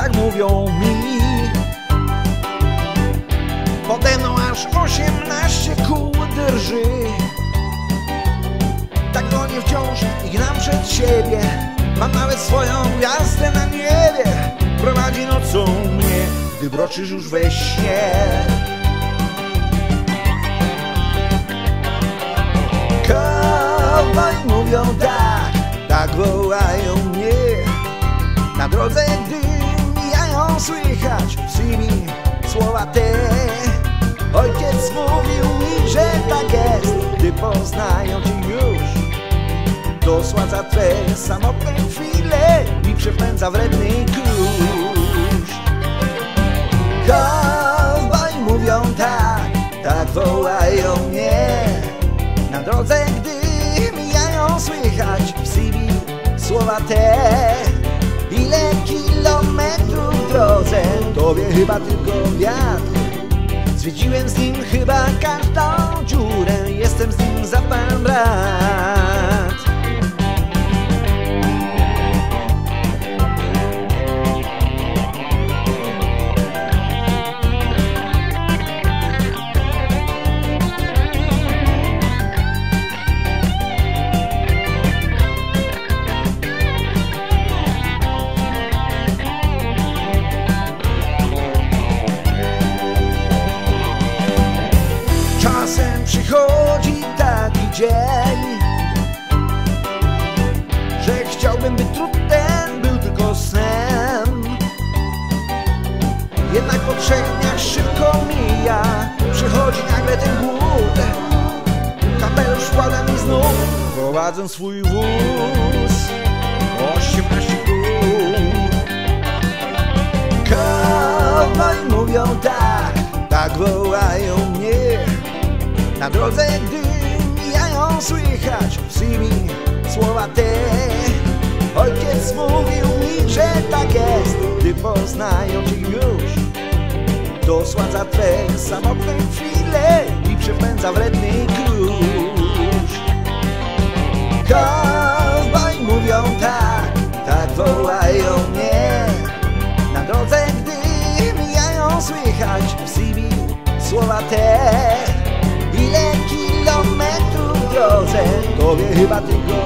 tak mówią mi. Pode mną aż osiemnaście kół drży. Tak gonię wciąż i gram przed siebie. Mam nawet swoją gwiazdę na niebie. Prowadzi nocą mnie, gdy broczysz już we śnie. Cowboy mówią tak, tak wołają mnie. Na drodze, gdy słychać w Syrii słowa te. Ojciec mówił mi, że tak jest, gdy poznają cię już. Dosładza twe samotne chwile i przepędza wredny kurz Cowboy mówią tak, tak wołają mnie. Na drodze, gdy mijają słychać w CV słowa te chyba tylko wiatr. Zwiedziłem z nim chyba każdą dziurę. Jestem z nim za pan przychodzi taki dzień Że chciałbym, by trud ten był tylko snem Jednak po trzech dniach szybko mija Przychodzi nagle ten głód. Kapelusz wkłada mi znów Prowadzę swój wóz Mówił mi, że tak jest, gdy poznają cię już Dosładza twe samotne chwile i przepędza wredny kurz Cowboy mówią tak, tak wołają mnie. Na drodze, gdy mijają słychać w CV słowa te Ile kilometrów w drodze, tobie chyba tylko